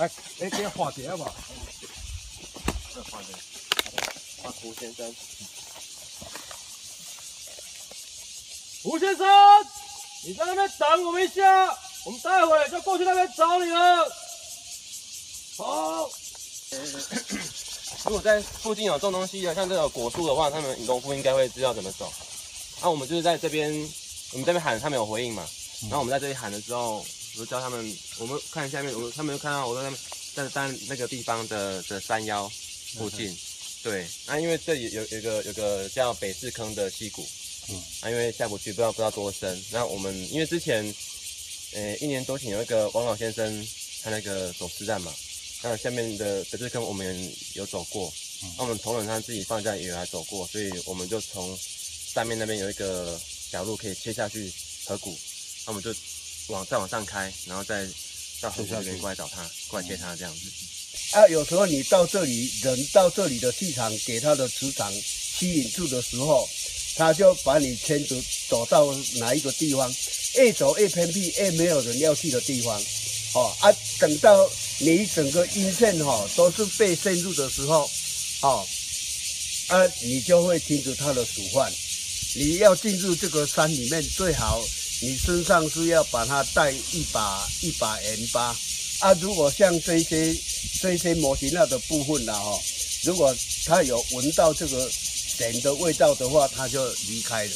哎哎，给画碟吧。这画的，画胡先生。胡先生，你在那边等我们一下，我们待会就过去那边找你了。好。如果在附近有种东西的，像这个果树的话，他们农夫应该会知道怎么走。那、我们就是在这边，我们这边喊，他们有回应嘛？然后我们在这里喊的时候，我就教他们，我们看下面，我他们就看到我在他们在在那个地方的的山腰附近。对，那、因为这里有有一个有个叫北势坑的溪谷，嗯，啊，因为下不去，不知道不知道多深。那我们因为之前，呃，一年多前有一个王老先生他那个走私站嘛，那下面的北势坑我们有走过，那我们同仁他自己放假也有来走过，所以我们就从上面那边有一个小路可以切下去河谷，那我们就往再往上开，然后再到河谷那边过来找他，过来接他这样子。啊，有时候你到这里，人到这里的气场给他的磁场吸引住的时候，他就把你牵着走到哪一个地方，越走越偏僻，越没有人要去的地方。哦啊，等到你整个阴线哈、都是被渗入的时候，哦啊，你就会听着他的鼠唤。你要进入这个山里面，最好你身上是要把它带一把一把盐巴。啊，如果像这些这些模型那个部分啦，哈，如果它有闻到这个盐的味道的话，它就离开了。